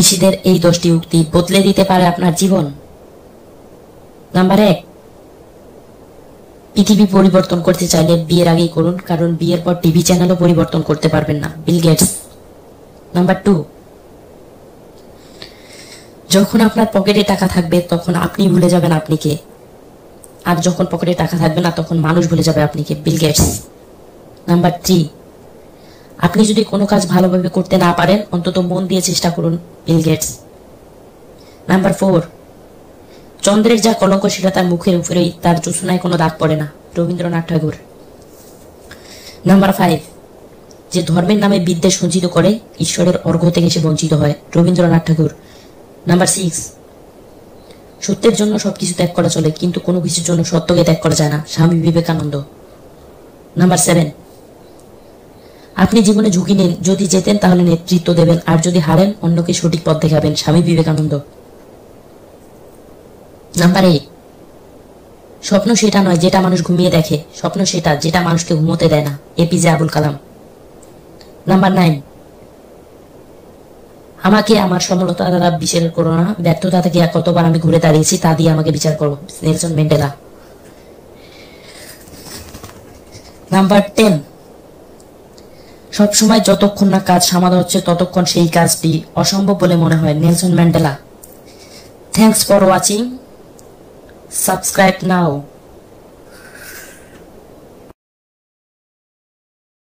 ঋষিদের এই দশটি উক্তি বদলে দিতে পারে আপনার জীবন। নাম্বার এক, পৃথিবী পরিবর্তন করতে চাইলে বিয়ের আগেই করুন, কারণ বিয়ের পর টিভি চ্যানেলও পরিবর্তন করতে পারবেন না, বিল গেটস। নাম্বার টু, যখন আপনার পকেটে টাকা থাকবে, তখন আপনি ভুলে যাবেন আপনি কে। আর যখন পকেটে টাকা থাকবে না, তখন মানুষ ভুলে যাবে আপনি কে, বিল গেটস। নাম্বার থ্রি আপনি যদি কোনো কাজ ভালোভাবে করতে না পারেন, অন্তত মন দিয়ে চেষ্টা করুন বিল গেটস নাম্বার ফোর চন্দ্রের যা কলঙ্ক সেটা তার মুখের উপরেই, তার জোছনায় কোনো দাগ পড়ে না, রবীন্দ্রনাথ ঠাকুর। নাম্বার ফাইভ যে ধর্মের নামে বিদ্যে সঞ্চিত করে, ঈশ্বরের অর্ঘ্য থেকে সে বঞ্চিত হয়, রবীন্দ্রনাথ ঠাকুর। নাম্বার সিক্স সত্যের জন্য সবকিছু ত্যাগ করা চলে, কিন্তু কোনো কিছুর জন্য সত্যকে ত্যাগ করা যায় না, স্বামী বিবেকানন্দ। নাম্বার সেভেন আপনি জীবনে ঝুঁকি নেন। যদি জেতেন তাহলে নেতৃত্ব দেবেন। আর যদি হারেন, অন্যকে সঠিক পথ দেখাবেন। স্বামী বিবেকানন্দ। নাম্বার এইট স্বপ্ন সেটা নয় যেটা মানুষ ঘুমিয়ে দেখে। স্বপ্ন সেটা যেটা মানুষকে ঘুমোতে দেয় না। এপিজে আবুল কালাম। Number nine. আমাকে আমার সমলতা দ্বারা বিচার করো না। ব্যর্থতা থেকে কতবার আমি ঘুরে দাঁড়িয়েছি, তা দিয়ে আমাকে বিচার করো, নেলসন ম্যান্ডেলা। Number ten. সবসময় যতক্ষণ না কাজ সামাদা হচ্ছে, ততক্ষণ সেই কাজটি অসম্ভব বলে মনে হয়। Nelson Mandela thanks for watching subscribe now